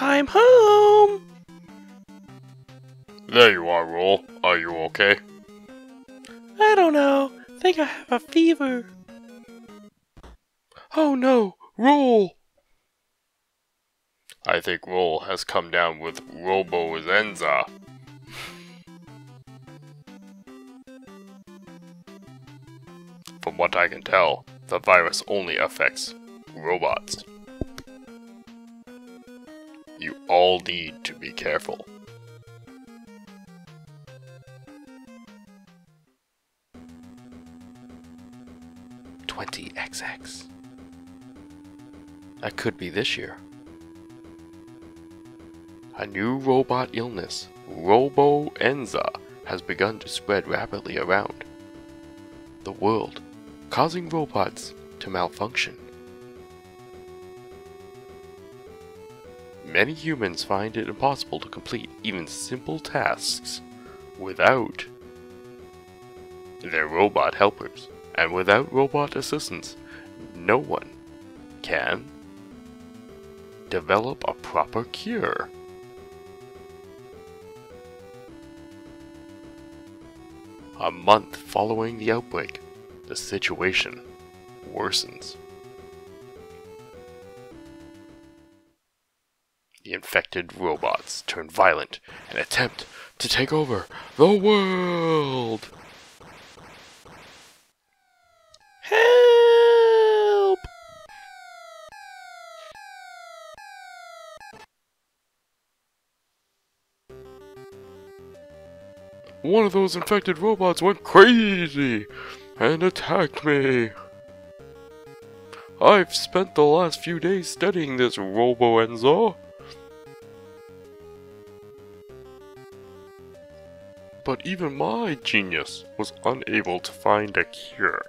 I'm home! There you are, Roll. Are you okay? I don't know. I Think I have a fever. Oh no! Roll! I think Roll has come down with Robo-Enza. From what I can tell, the virus only affects robots. All need to be careful. Twenty XX. That could be this year. A new robot illness, Robo-Enza, has begun to spread rapidly around the world, causing robots to malfunction. Many humans find it impossible to complete even simple tasks without their robot helpers, and without robot assistance, no one can develop a proper cure. A month following the outbreak, the situation worsens. The infected robots turn violent and attempt to take over the world. Help! One of those infected robots went crazy and attacked me. I've spent the last few days studying this Robo-Enza. But even my genius was unable to find a cure.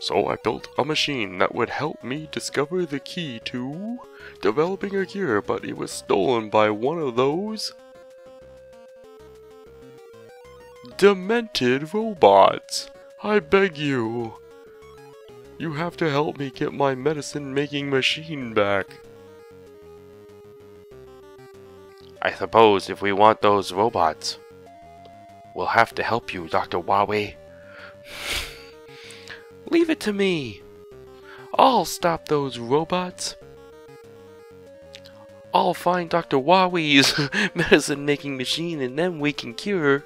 So I built a machine that would help me discover the key to developing a cure, but it was stolen by one of those demented robots. I beg you. You have to help me get my medicine making machine back. I suppose if we want those robots, we'll have to help you, Dr. Wily. Leave it to me. I'll stop those robots. I'll find Dr. Wily's medicine making machine and then we can cure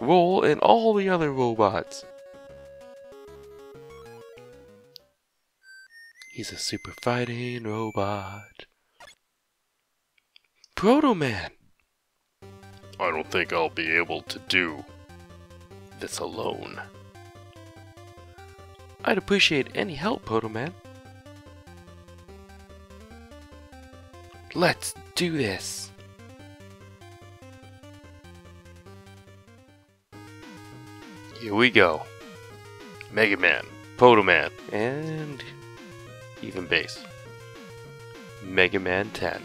Roll and all the other robots. He's a super fighting robot. Proto Man! I don't think I'll be able to do this alone. I'd appreciate any help, Proto Man. Let's do this! Here we go. Mega Man, Proto Man, And even Bass. Mega Man 10.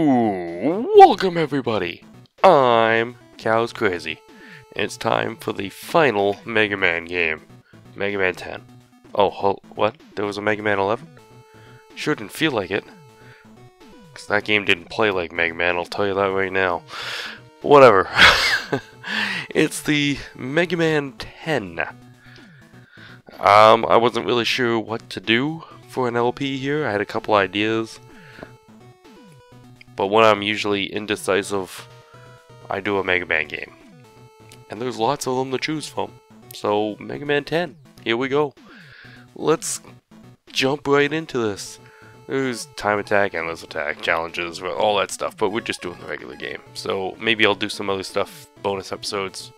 Welcome everybody! I'm Cows Crazy. It's time for the final Mega Man game. Mega Man 10. Oh, ho what? There was a Mega Man 11? Sure didn't feel like it. Because that game didn't play like Mega Man, I'll tell you that right now. Whatever. it's the Mega Man 10. Um, I wasn't really sure what to do for an LP here. I had a couple ideas. But when I'm usually indecisive, I do a Mega Man game. And there's lots of them to choose from. So, Mega Man 10, here we go. Let's jump right into this. There's time attack, endless attack, challenges, all that stuff, but we're just doing the regular game. So maybe I'll do some other stuff, bonus episodes.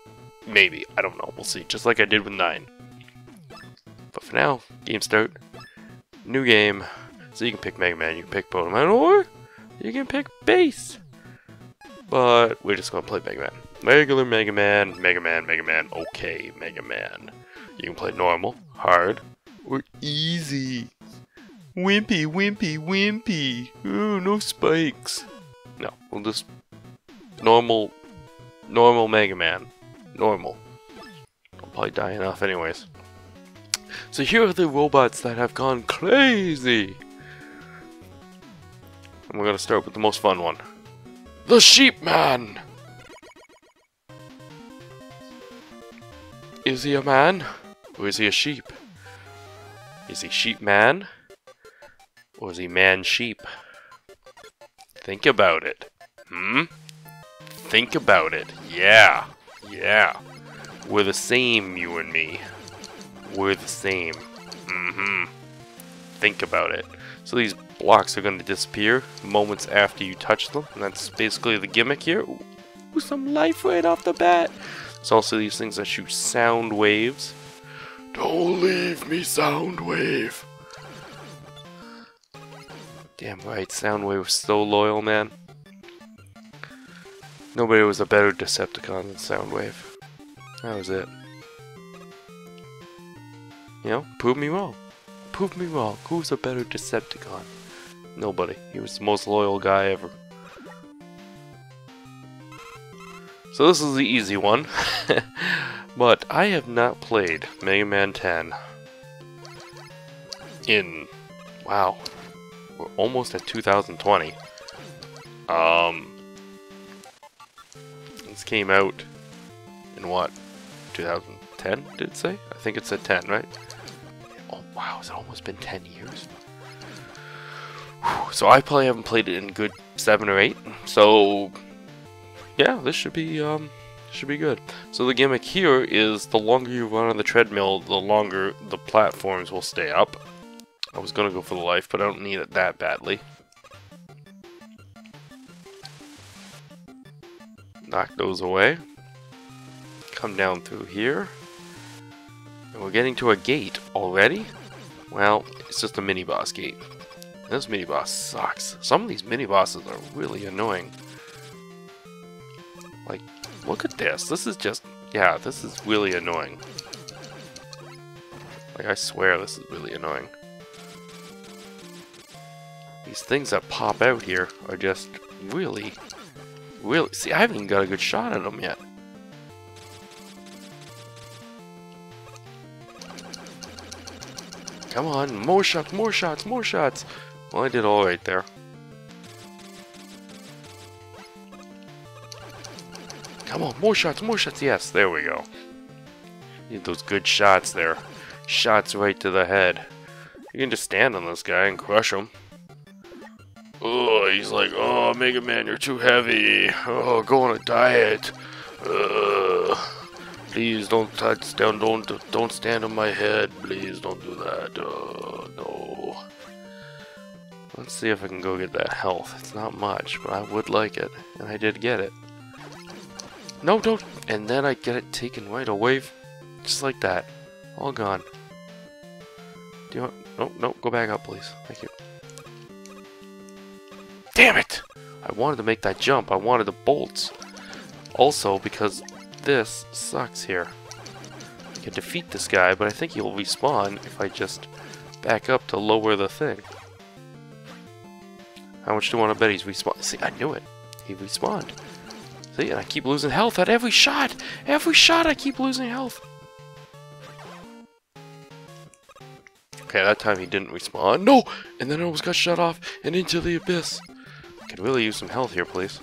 Maybe, I don't know, we'll see. Just like I did with 9. But for now, game start. New game. So you can pick Mega Man, you can pick Proto Man, or you can pick Bass. But we're just gonna play Mega Man. Regular Mega Man, Mega Man, Mega Man, okay, Mega Man. You can play normal, hard, or easy. Wimpy, wimpy, wimpy. Ooh, no spikes. No, we'll just normal, normal Mega Man. Normal. I'll probably die enough anyways. So here are the robots that have gone crazy. And we're gonna start with the most fun one. The Sheep Man! Is he a man? Or is he a sheep? Is he sheep man? Or is he man sheep? Think about it. Hmm? Think about it. Yeah. Yeah. We're the same, you and me. We're the same. Mm-hmm. Think about it. So these blocks are going to disappear moments after you touch them. And that's basically the gimmick here. Ooh, some life right off the bat. There's also these things that shoot sound waves. Don't leave me, Soundwave. Damn right, Soundwave was so loyal, man. Nobody was a better Decepticon than Soundwave. That was it. You know, prove me wrong. Prove me wrong. Who's a better Decepticon? Nobody. He was the most loyal guy ever. So this is the easy one. but I have not played Mega Man 10 in... Wow. We're almost at 2020. Um... This came out in what? 2010, did it say? I think it said 10, right? Oh, wow, has it almost been 10 years? So I probably haven't played it in good 7 or 8, so yeah, this should be um, should be good. So the gimmick here is the longer you run on the treadmill, the longer the platforms will stay up. I was gonna go for the life, but I don't need it that badly. Knock those away. Come down through here. And we're getting to a gate already? Well, it's just a mini-boss gate. This mini-boss sucks. Some of these mini-bosses are really annoying. Like, look at this. This is just, yeah, this is really annoying. Like, I swear this is really annoying. These things that pop out here are just really, really... See, I haven't even got a good shot at them yet. Come on, more shots, more shots, more shots! Well, I did all right there. Come on, more shots, more shots. Yes, there we go. Need those good shots there. Shots right to the head. You can just stand on this guy and crush him. Oh, he's like, oh, Mega Man, you're too heavy. Oh, go on a diet. Uh, please don't touch down. Don't don't stand on my head. Please don't do that. Uh, no. Let's see if I can go get that health. It's not much, but I would like it, and I did get it. No, don't. And then I get it taken right away. Just like that. All gone. Do you want... No, no, go back up, please. Thank you. Damn it! I wanted to make that jump. I wanted the bolts. Also, because this sucks here. I can defeat this guy, but I think he'll respawn if I just back up to lower the thing. How much do you want to bet he's respawned? See, I knew it. He respawned. See, and I keep losing health at every shot! Every shot I keep losing health! Okay, that time he didn't respawn. No! And then I almost got shut off and into the abyss. Could really use some health here, please.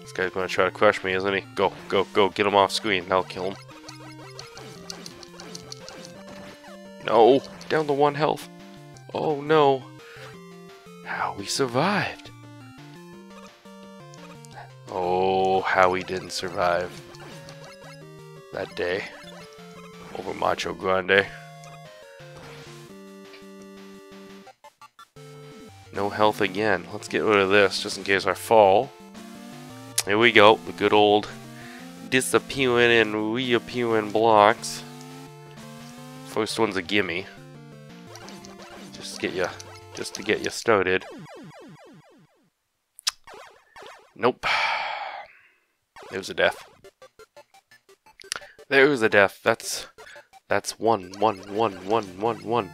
This guy's gonna try to crush me, isn't he? Go, go, go, get him off screen. That'll kill him. No! Down to one health. Oh no. How we survived. Oh, how we didn't survive that day over Macho Grande. No health again. Let's get rid of this just in case I fall. Here we go, the good old disappearing and reappearing blocks. First one's a gimme. Just get you, just to get you started. Nope. There's a death. There's a death. That's that's one, one, one, one, one, one.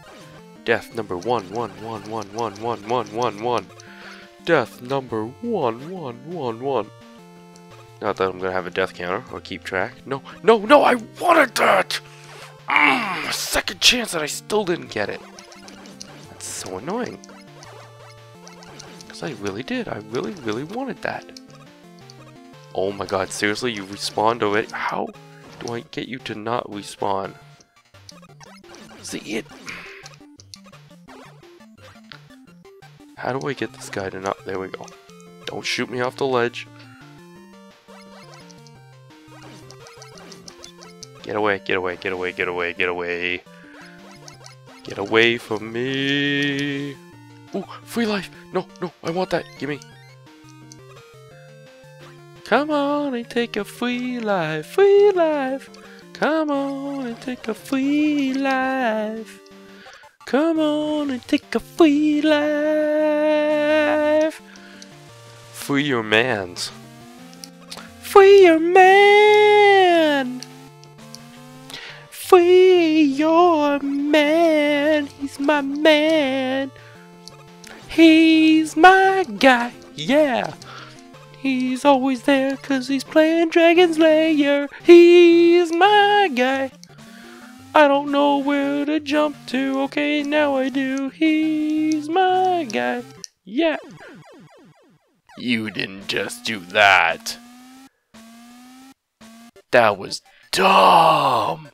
Death number one, one, one, one, one, one, one, one, one. Death number one, one, one, one. Not that I'm gonna have a death counter or keep track. No, no, no! I wanted that. Mm, second chance and I still didn't get it. So annoying. Because I really did. I really, really wanted that. Oh my god, seriously? You respawned already? How do I get you to not respawn? See it? How do I get this guy to not... There we go. Don't shoot me off the ledge. Get away, get away, get away, get away, get away. Get away from me. Ooh, free life. No, no, I want that. Give me. Come on and take a free life, free life. Come on and take a free life. Come on and take a free life. Free your mans. Free your man. Free your man. He's my man. He's my guy. Yeah. He's always there cause he's playing Dragon's Lair. He's my guy. I don't know where to jump to. Okay, now I do. He's my guy. Yeah. You didn't just do that. That was dumb.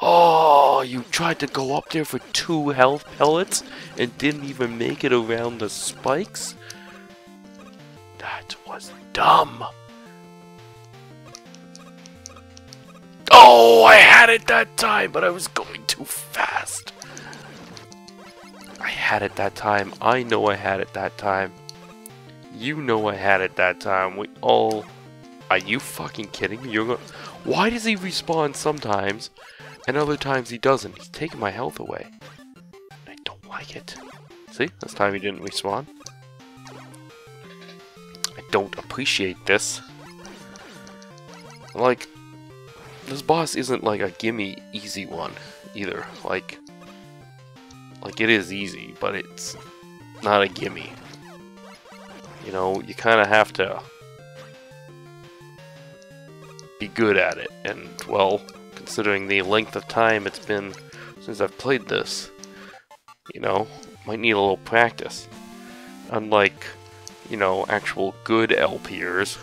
Oh, you tried to go up there for two health pellets and didn't even make it around the spikes? That was dumb. Oh, I had it that time, but I was going too fast. I had it that time. I know I had it that time. You know I had it that time. We all... Are you fucking kidding me? You're gonna... Why does he respawn sometimes, and other times he doesn't? He's taking my health away. I don't like it. See? This time he didn't respawn. I don't appreciate this. Like, this boss isn't like a gimme easy one either. Like, like it is easy, but it's not a gimme. You know, you kind of have to be good at it. And, well, considering the length of time it's been since I've played this, you know, might need a little practice. Unlike, you know, actual good LPers,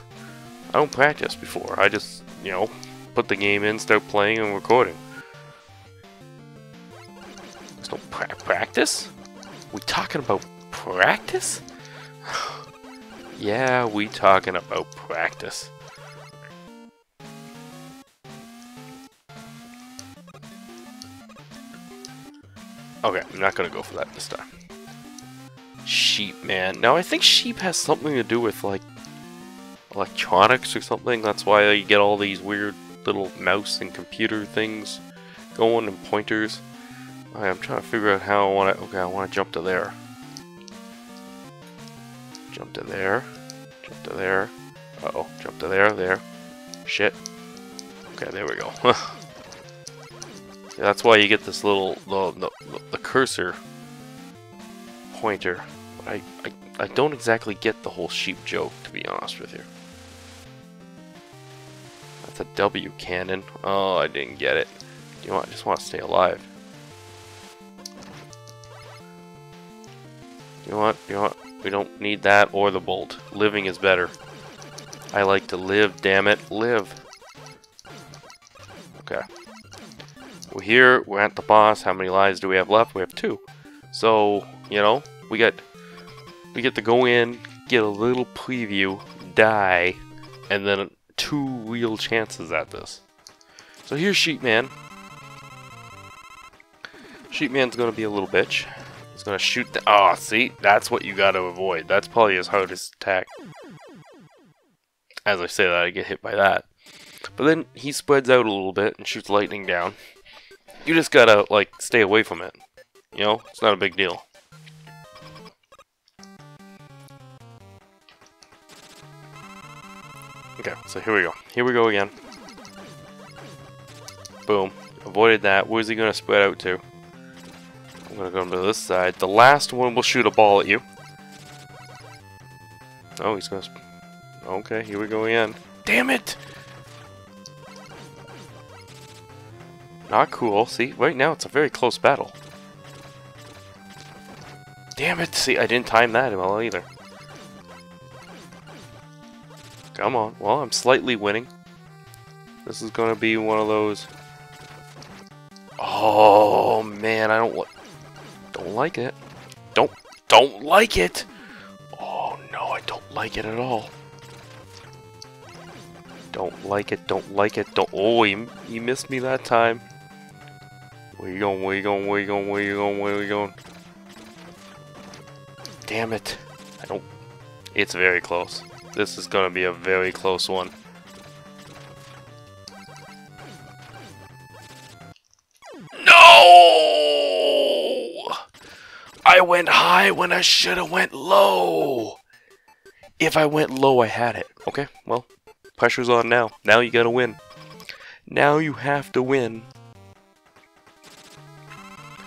I don't practice before. I just, you know, put the game in, start playing, and recording. There's no pra practice? We talking about practice? yeah, we talking about practice. Okay, I'm not gonna go for that this time. Sheep, man. Now, I think sheep has something to do with, like, electronics or something. That's why you get all these weird little mouse and computer things going and pointers. Right, I'm trying to figure out how I want to... Okay, I want to jump to there. Jump to there. Jump to there. Uh oh Jump to there. There. Shit. Okay, there we go. that's why you get this little... The, the, the cursor pointer. I, I, I don't exactly get the whole sheep joke, to be honest with you. That's a W cannon. Oh, I didn't get it. You want? I just want to stay alive. You know what? You know what? We don't need that or the bolt. Living is better. I like to live, damn it. Live. We're here. We're at the boss. How many lives do we have left? We have two. So, you know, we get we get to go in, get a little preview, die, and then two real chances at this. So here's Sheepman. Sheepman's gonna be a little bitch. He's gonna shoot the- Oh, see? That's what you gotta avoid. That's probably his hardest attack. As I say that, I get hit by that. But then he spreads out a little bit and shoots lightning down. You just gotta, like, stay away from it. You know? It's not a big deal. Okay, so here we go. Here we go again. Boom. Avoided that. Where's he gonna spread out to? I'm gonna go to this side. The last one will shoot a ball at you. Oh, he's gonna... Okay, here we go again. Damn it! Not cool. See, right now it's a very close battle. Damn it! See, I didn't time that well either. Come on. Well, I'm slightly winning. This is gonna be one of those. Oh man, I don't don't like it. Don't don't like it. Oh no, I don't like it at all. Don't like it. Don't like it. Don't. Oh, you, you missed me that time. Where you going? Where you going? Where you going? Where you going? Where you going? Damn it. I don't... It's very close. This is gonna be a very close one. No! I went high when I should have went low. If I went low, I had it. Okay, well, pressure's on now. Now you gotta win. Now you have to win.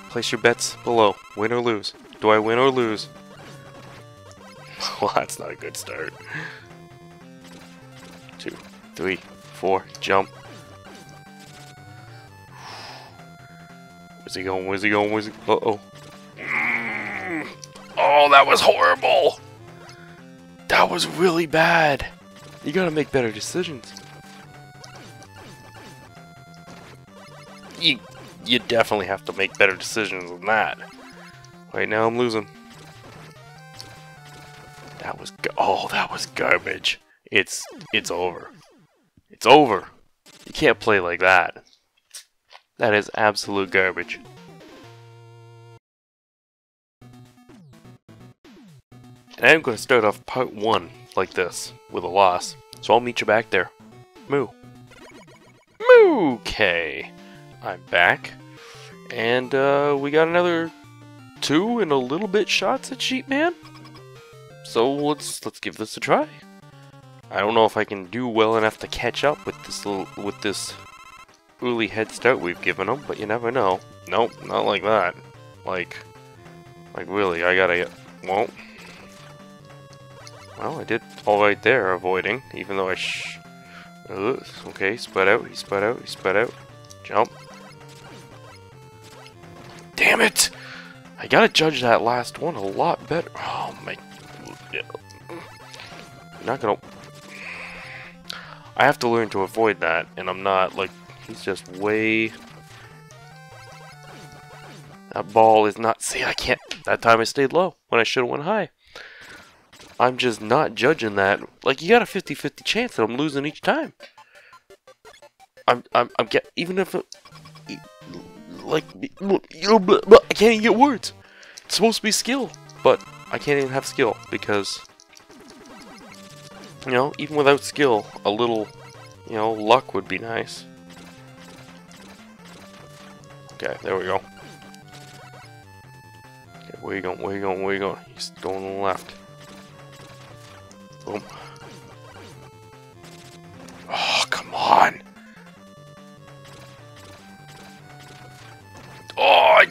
Place your bets below. Win or lose. Do I win or lose? well, that's not a good start. Two, three, four, jump. Where's he going? Where's he going? Where's he? Uh oh. Mm. Oh, that was horrible. That was really bad. You gotta make better decisions. You, you definitely have to make better decisions than that. Right now, I'm losing. That was oh, that was garbage. It's it's over. It's over. You can't play like that. That is absolute garbage. And I'm going to start off part one like this with a loss. So I'll meet you back there. Moo. Moo! Okay. I'm back. And uh, we got another two and a little bit shots at Sheep Man. So let's let's give this a try. I don't know if I can do well enough to catch up with this little with this early head start we've given him, but you never know. Nope, not like that. Like, like really, I gotta get. Well, well, I did all right there, avoiding, even though I sh. Uh, okay, spread out. He spread out. He spread out. Jump. Damn it! I gotta judge that last one a lot better. Oh my not gonna... I have to learn to avoid that, and I'm not, like, he's just way... That ball is not... See, I can't... That time I stayed low, when I should have went high. I'm just not judging that. Like, you got a 50-50 chance that I'm losing each time. I'm, I'm, I'm get... Even if it... Like, you know, I can't even get words. It's supposed to be skill, but I can't even have skill because you know, even without skill, a little, you know, luck would be nice. Okay, there we go. Okay, where you going, where you going, where you going? He's going left. Boom.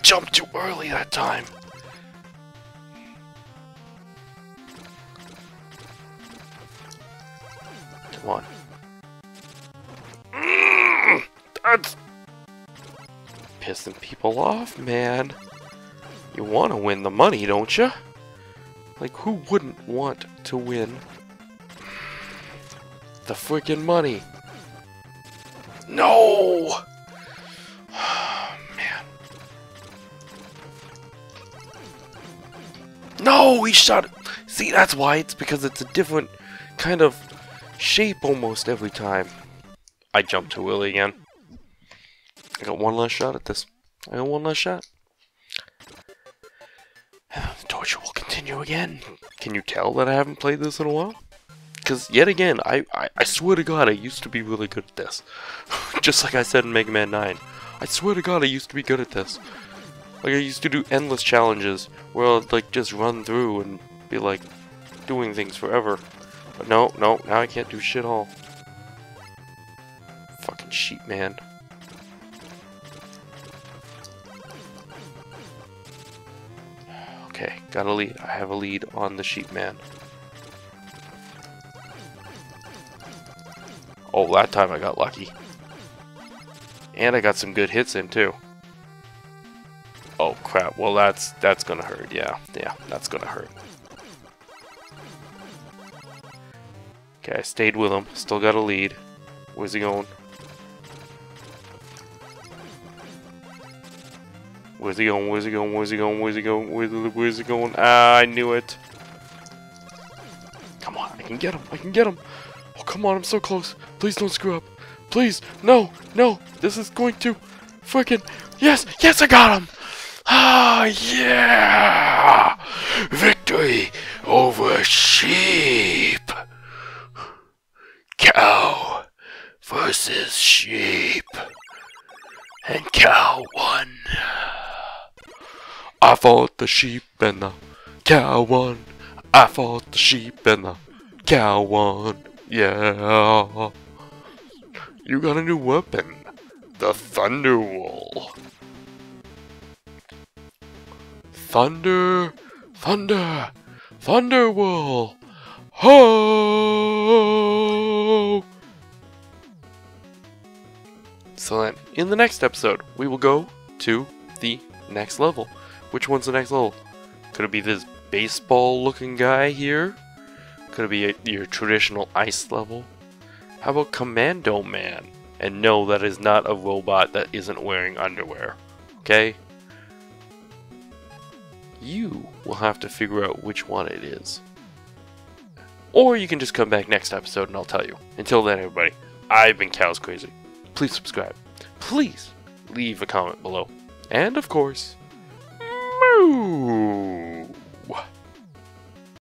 Jumped too early that time. Come on. Mm, that's pissing people off, man. You want to win the money, don't you? Like, who wouldn't want to win the freaking money? No! No, he shot it. See, that's why. It's because it's a different kind of shape almost every time. I jump to Willy again. I got one last shot at this. I got one last shot. The torture will continue again. Can you tell that I haven't played this in a while? Because, yet again, I, I, I swear to god I used to be really good at this. Just like I said in Mega Man 9. I swear to god I used to be good at this. Like, I used to do endless challenges where I'd, like, just run through and be, like, doing things forever. But no, no, now I can't do shit all. Fucking sheep man. Okay, got a lead. I have a lead on the sheep man. Oh, that time I got lucky. And I got some good hits in too. Crap, well that's that's gonna hurt, yeah. Yeah, that's gonna hurt. Okay, I stayed with him. Still got a lead. Where's he going? Where's he going? Where's he going? Where's he going? Where's he going? Where's, where's he going? Ah, I knew it. Come on, I can get him. I can get him. Oh, come on, I'm so close. Please don't screw up. Please, no, no. This is going to freaking... Yes, yes, I got him. Ah, yeah. Victory over sheep. Cow versus sheep. And cow won. I fought the sheep and the cow won. I fought the sheep and the cow won. Yeah. You got a new weapon. The Thunder Thunderwool. Thunder, thunder, Thunderwool. Ho! So then, in the next episode, we will go to the next level. Which one's the next level? Could it be this baseball-looking guy here? Could it be a, your traditional ice level? How about Commando Man? And no, that is not a robot that isn't wearing underwear. Okay? You will have to figure out which one it is. Or you can just come back next episode and I'll tell you. Until then, everybody, I've been Cows Crazy. Please subscribe. Please leave a comment below. And of course, moo!